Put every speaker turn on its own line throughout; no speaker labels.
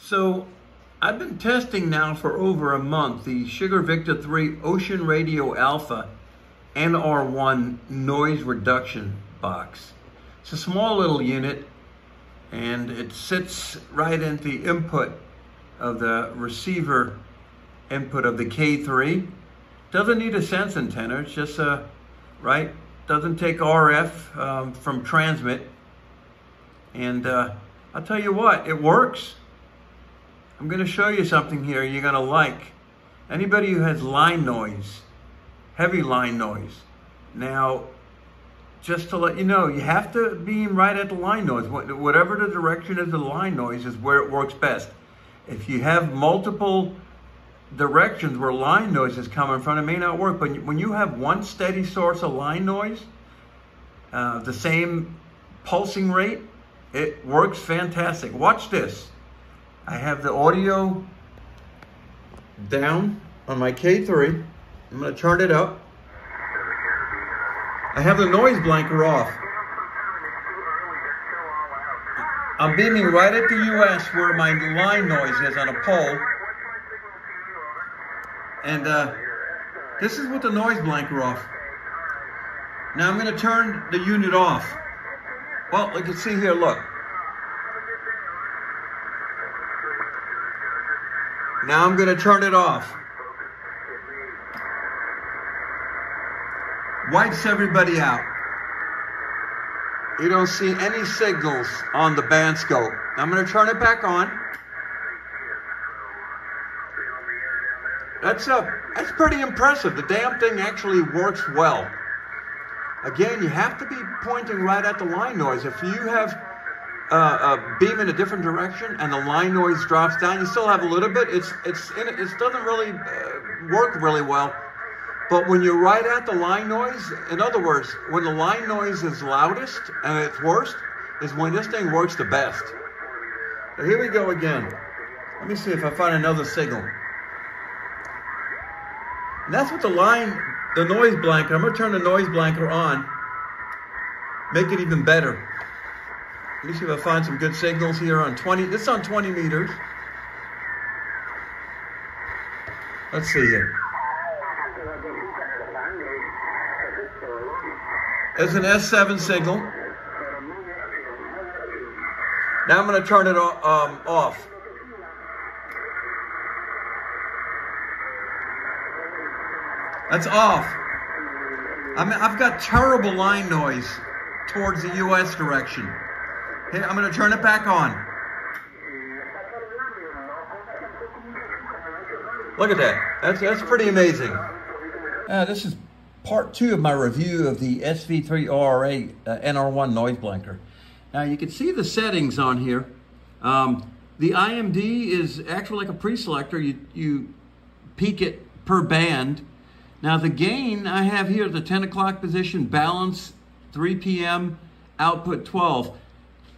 So I've been testing now for over a month the Sugar Victor 3 Ocean Radio Alpha NR1 noise reduction box. It's a small little unit and it sits right into the input of the receiver input of the K3. Doesn't need a sense antenna, it's just a, right, doesn't take RF um, from transmit. And uh, I'll tell you what, it works. I'm going to show you something here you're going to like. Anybody who has line noise, heavy line noise. Now, just to let you know, you have to beam right at the line noise. Whatever the direction of the line noise is where it works best. If you have multiple directions where line noise is coming from, it may not work. But when you have one steady source of line noise, uh, the same pulsing rate, it works fantastic. Watch this. I have the audio down on my K3. I'm going to turn it up. I have the noise blanker off. I'm beaming right at the US where my line noise is on a pole. And uh, this is with the noise blanker off. Now I'm going to turn the unit off. Well, you can see here, look. Now I'm going to turn it off. Wipes everybody out. You don't see any signals on the band scope. I'm going to turn it back on. That's uh, that's pretty impressive. The damn thing actually works well. Again, you have to be pointing right at the line noise. If you have uh, uh, beam in a different direction and the line noise drops down, you still have a little bit. It's it's in, it doesn't really uh, work really well. But when you're right at the line noise, in other words, when the line noise is loudest and it's worst, is when this thing works the best. So here we go again. Let me see if I find another signal. And that's what the line, the noise blanker. I'm gonna turn the noise blanker on, make it even better. Let me see if I find some good signals here on 20. This is on 20 meters. Let's see here. It's an S7 signal. Now I'm going to turn it um, off. That's off. I mean, I've got terrible line noise towards the U.S. direction. Okay, I'm going to turn it back on. Look at that. That's, that's pretty amazing. Uh, this is part two of my review of the SV3ORA uh, NR1 noise blanker. Now you can see the settings on here. Um, the IMD is actually like a pre-selector. You, you peak it per band. Now the gain I have here, the 10 o'clock position, balance, 3 p.m., output 12.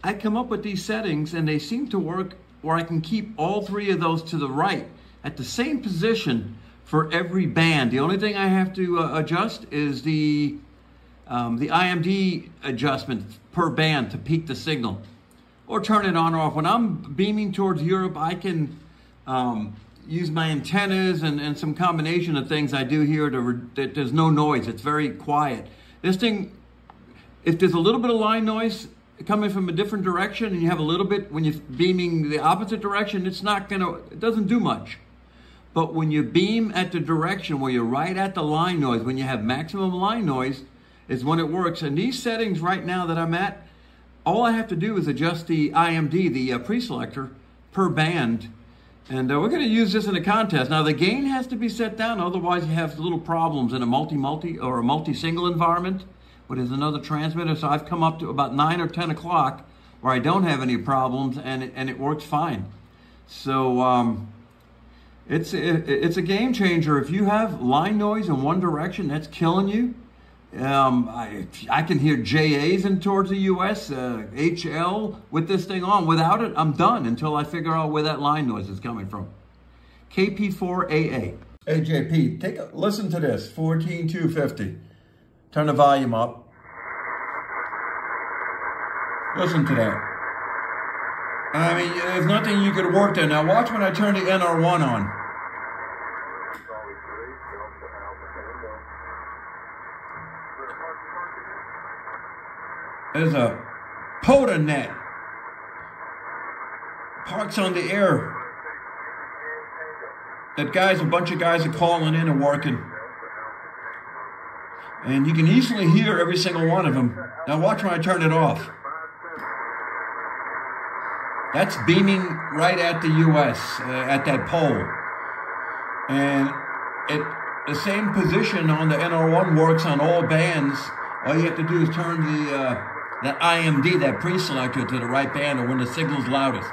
I come up with these settings and they seem to work where I can keep all three of those to the right at the same position for every band. The only thing I have to uh, adjust is the, um, the IMD adjustment per band to peak the signal or turn it on or off. When I'm beaming towards Europe, I can um, use my antennas and, and some combination of things I do here to that there's no noise. It's very quiet. This thing, if there's a little bit of line noise, coming from a different direction and you have a little bit when you're beaming the opposite direction, it's not gonna, it doesn't do much. But when you beam at the direction where you're right at the line noise, when you have maximum line noise, is when it works. And these settings right now that I'm at, all I have to do is adjust the IMD, the uh, pre-selector, per band. And uh, we're going to use this in a contest. Now the gain has to be set down, otherwise you have little problems in a multi-multi or a multi-single environment but is another transmitter. So I've come up to about 9 or 10 o'clock where I don't have any problems and it, and it works fine. So um, it's, it, it's a game changer. If you have line noise in one direction, that's killing you. Um, I, I can hear JAs in towards the US, uh, HL with this thing on. Without it, I'm done until I figure out where that line noise is coming from. KP4AA. AJP, take a listen to this, 14250. Turn the volume up. Listen to that. I mean, there's nothing you could work there. Now watch when I turn the NR1 on. There's a POTA net. Parks on the air. That guys, a bunch of guys are calling in and working. And you can easily hear every single one of them. Now watch when I turn it off. That's beaming right at the U.S. Uh, at that pole, and it the same position on the NR1 works on all bands. All you have to do is turn the uh, that IMD, that pre-selector, to the right band, or when the signal's loudest.